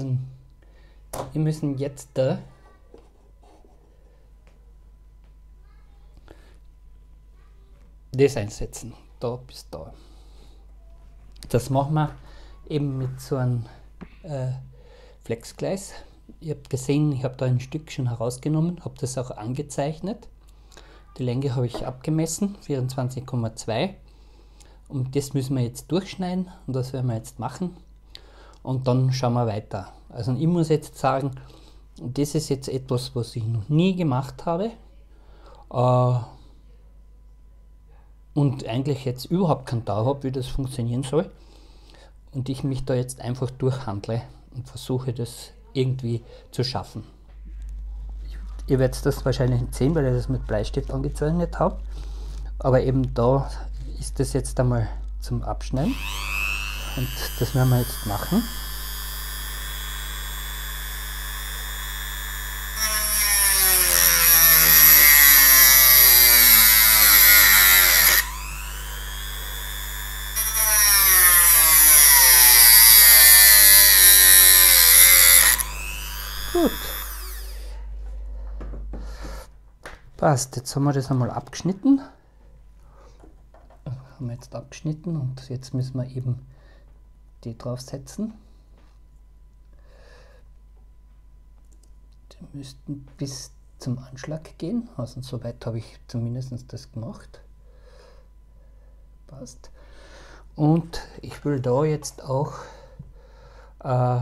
Also wir müssen jetzt da das einsetzen. Da bis da. Das machen wir eben mit so einem äh, Flexgleis. Ihr habt gesehen, ich habe da ein Stück schon herausgenommen, habe das auch angezeichnet. Die Länge habe ich abgemessen, 24,2. Und das müssen wir jetzt durchschneiden und das werden wir jetzt machen. Und dann schauen wir weiter. Also ich muss jetzt sagen, das ist jetzt etwas, was ich noch nie gemacht habe. Äh, und eigentlich jetzt überhaupt keinen Dauer habe, wie das funktionieren soll. Und ich mich da jetzt einfach durchhandle und versuche das irgendwie zu schaffen. Ihr werdet das wahrscheinlich nicht sehen, weil ich das mit Bleistift angezeichnet habe. Aber eben da ist das jetzt einmal zum Abschneiden. Und das werden wir jetzt machen. Gut. Passt, jetzt haben wir das einmal abgeschnitten. Haben wir jetzt abgeschnitten und jetzt müssen wir eben die draufsetzen. Die müssten bis zum Anschlag gehen. Also soweit habe ich zumindest das gemacht. Passt. Und ich will da jetzt auch äh,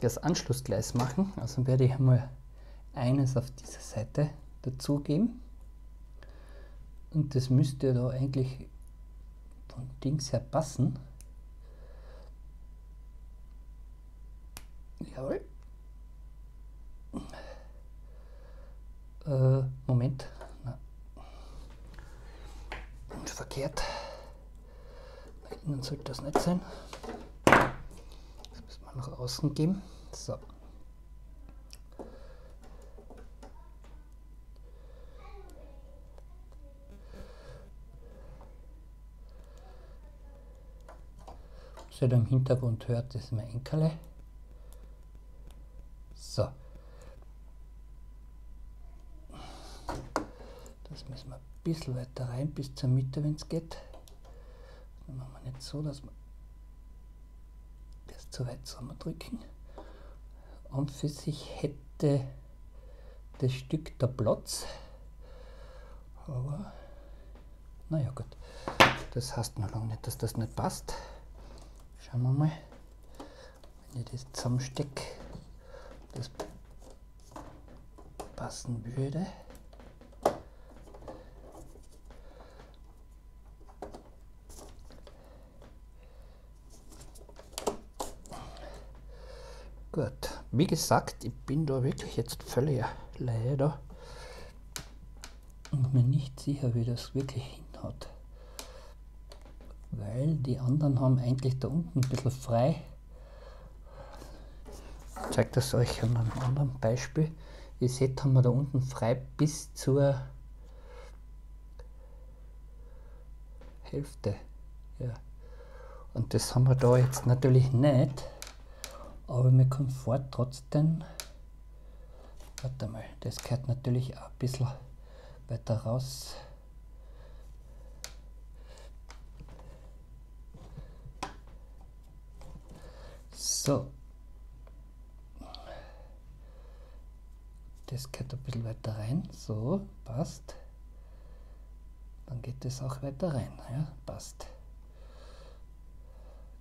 das Anschlussgleis machen. Also werde ich mal eines auf dieser Seite dazugeben. Und das müsste da eigentlich Dings her passen. Jawohl. Äh, Moment. Na. Verkehrt. Da innen sollte das nicht sein nach außen geben. So. Was ihr im Hintergrund hört, das ist mein Enkerle. So. Das müssen wir ein bisschen weiter rein, bis zur Mitte, wenn es geht. Dann machen wir nicht so, dass wir zu weit zusammendrücken. Und für sich hätte das Stück der Platz. Aber naja gut, das heißt noch lange nicht, dass das nicht passt. Schauen wir mal, wenn ich das zusammenstecke, das passen würde. Gut, wie gesagt, ich bin da wirklich jetzt völlig leider und mir nicht sicher, wie das wirklich hinhaut. Weil die anderen haben eigentlich da unten ein bisschen frei. Ich zeige das euch an einem anderen Beispiel. Ihr seht, haben wir da unten frei bis zur Hälfte. Ja. Und das haben wir da jetzt natürlich nicht aber mit Komfort trotzdem. Warte mal, das gehört natürlich auch ein bisschen weiter raus. So. Das gehört ein bisschen weiter rein. So, passt. Dann geht es auch weiter rein. Ja, passt.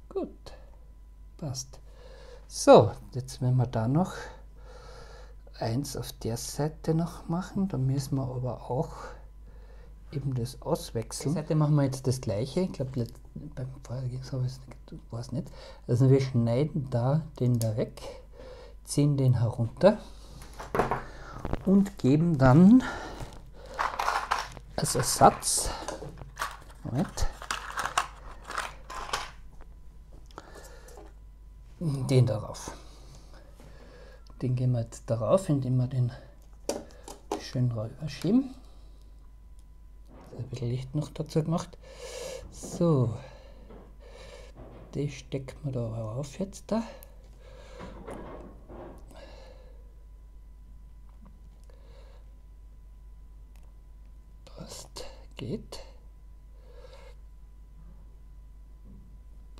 Gut. Passt. So, jetzt werden wir da noch eins auf der Seite noch machen. Da müssen wir aber auch eben das auswechseln. Die Seite machen wir jetzt das gleiche. Ich glaube, beim vorherigen habe ich es nicht. Also wir schneiden da den da weg, ziehen den herunter und geben dann als Ersatz Moment, den darauf. Den gehen wir jetzt darauf, indem wir den schön rüberschieben. Ein bisschen Licht noch dazu gemacht. So. Die stecken wir da auf jetzt da. Passt, geht.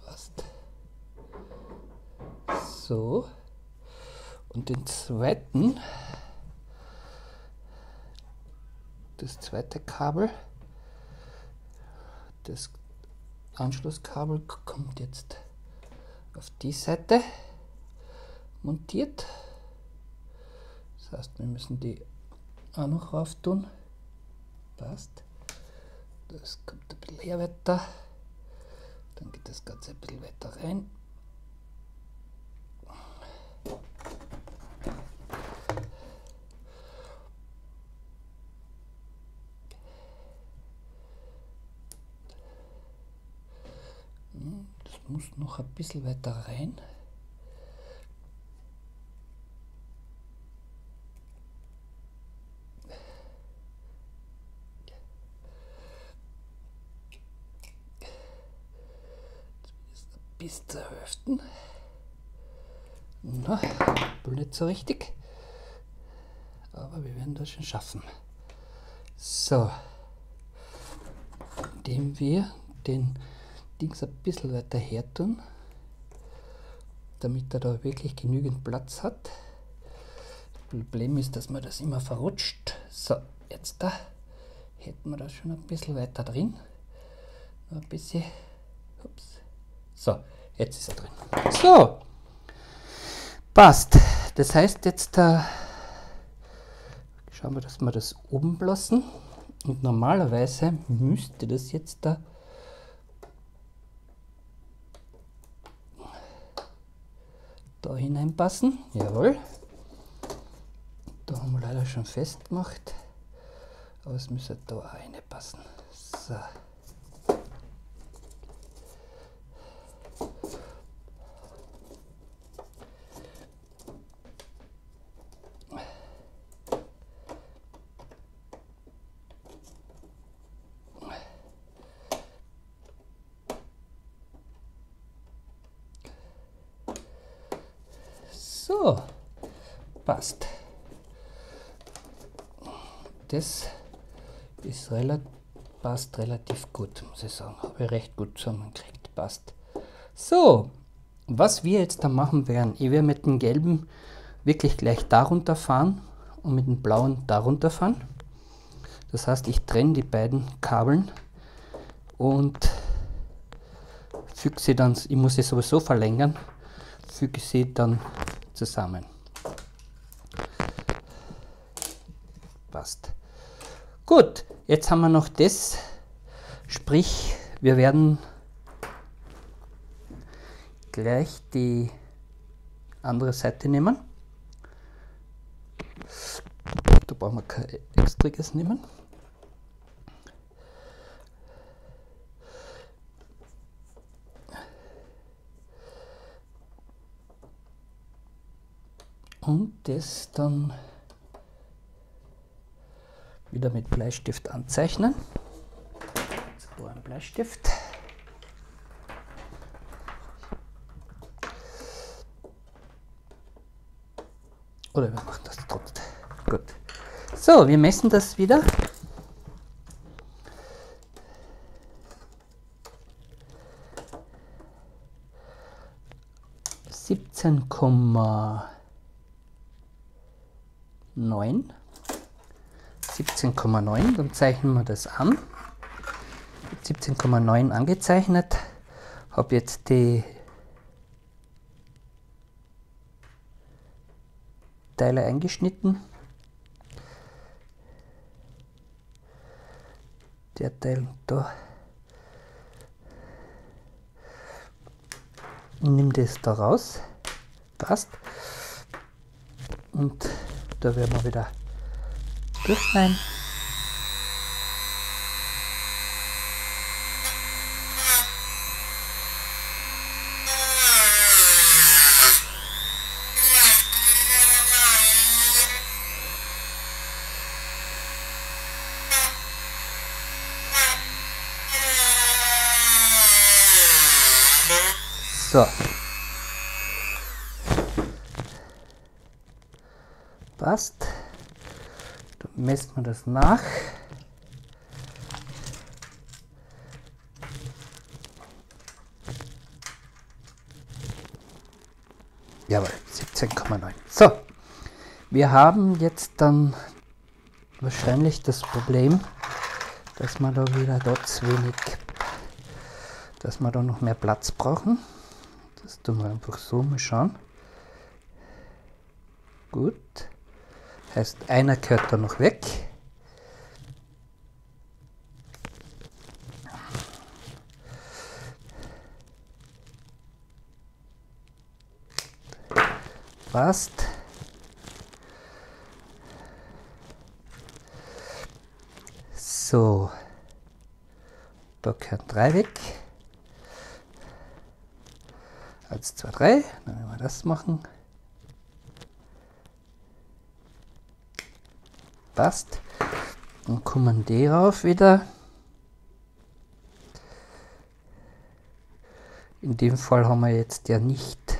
Passt. So. Und den zweiten, das zweite Kabel, das Anschlusskabel kommt jetzt auf die Seite montiert. Das heißt, wir müssen die auch noch rauf tun. Passt. Das kommt ein bisschen her weiter. Dann geht das Ganze ein bisschen weiter rein. Muss noch ein bisschen weiter rein. Bis zur Hälfte. Na, nicht so richtig. Aber wir werden das schon schaffen. So, indem wir den Dings ein bisschen weiter her tun, damit er da wirklich genügend Platz hat. Das Problem ist, dass man das immer verrutscht. So, jetzt da hätten wir das schon ein bisschen weiter drin. Noch ein bisschen. Ups. So, jetzt ist er drin. So, passt. Das heißt, jetzt äh, schauen wir, dass wir das oben lassen. Und normalerweise müsste das jetzt da da hineinpassen. Jawohl. Da haben wir leider schon festgemacht. Aber es müsste da auch reinpassen. So. Passt. Das ist relativ, passt relativ gut, muss ich sagen. Habe ich recht gut zusammengekriegt. Passt. So, was wir jetzt da machen werden, ich werde mit dem gelben wirklich gleich darunter fahren und mit dem blauen darunter fahren. Das heißt, ich trenne die beiden Kabeln und füge sie dann, ich muss sie sowieso verlängern, füge sie dann zusammen. Passt. Gut, jetzt haben wir noch das, sprich, wir werden gleich die andere Seite nehmen. Da brauchen wir kein extriges nehmen. Und das dann wieder mit Bleistift anzeichnen. Jetzt ein Bleistift. Oder wir machen das trotzdem. Gut. So, wir messen das wieder. Siebzehn Komma 9. 17,9, dann zeichnen wir das an. 17,9 angezeichnet. Habe jetzt die Teile eingeschnitten. Der Teil da. Nimm das da raus. Passt. Und da werden wir wieder Büfflein. So. Dann messen wir das nach. Jawohl, 17,9. So, wir haben jetzt dann wahrscheinlich das Problem, dass wir da wieder dort wenig, dass wir da noch mehr Platz brauchen. Das tun wir einfach so mal schauen. Gut. Heißt, einer gehört da noch weg. Passt. So. Da gehören drei weg. Eins, zwei, drei. Dann werden wir das machen. Passt. Dann kommen die rauf wieder. In dem Fall haben wir jetzt ja nicht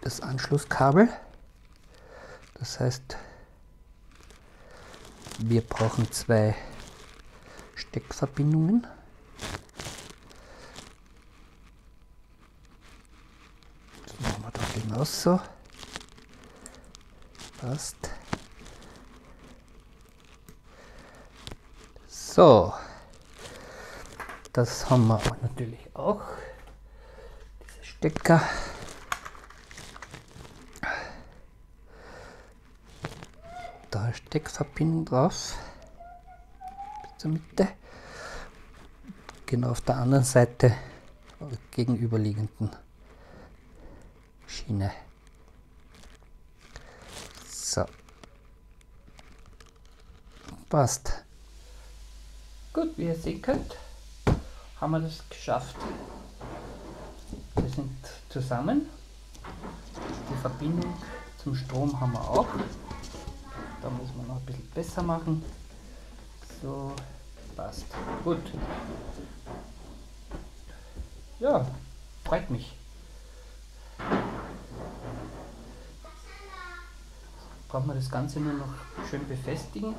das Anschlusskabel. Das heißt, wir brauchen zwei Steckverbindungen. Das machen wir da genauso. Passt. So, das haben wir natürlich auch. Diese Stecker. da Steckverbindung drauf bis zur Mitte genau auf der anderen Seite gegenüberliegenden Schiene so passt gut wie ihr sehen könnt haben wir das geschafft wir sind zusammen die Verbindung zum Strom haben wir auch da muss man noch ein bisschen besser machen. So, passt. Gut. Ja, freut mich. Brauchen wir das Ganze nur noch schön befestigen.